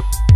you